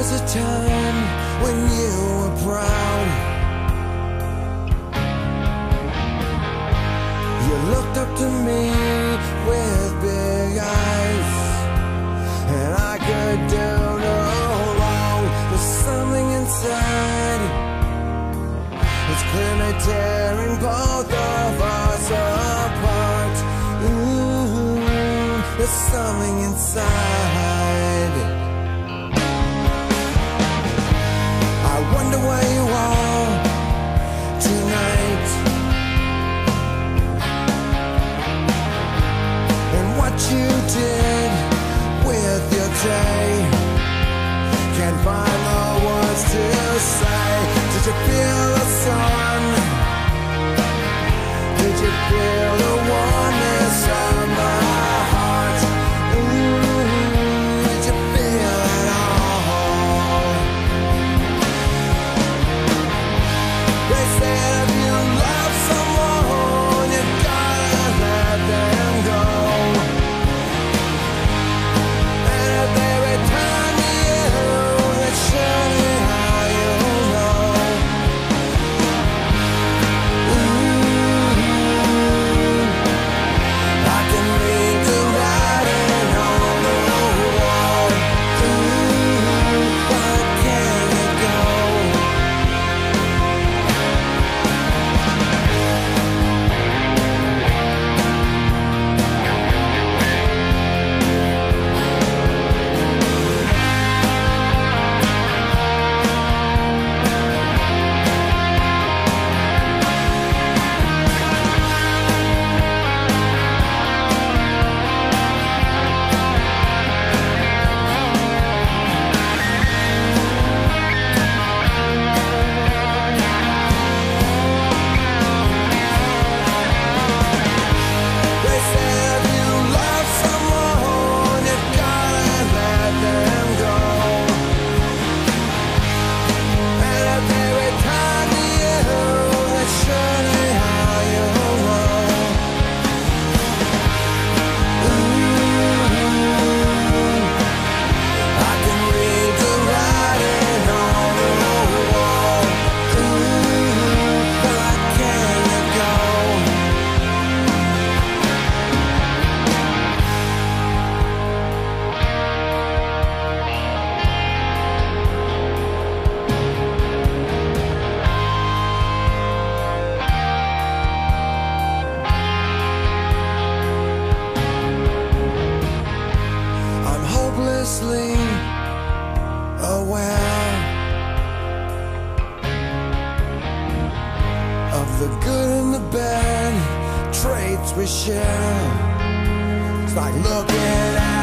was a time when you were proud. You looked up to me with big eyes, and I could do no wrong. There's something inside. It's clearly tearing both of us apart. Ooh, there's something inside. yeah. The good and the bad traits we share. It's like looking at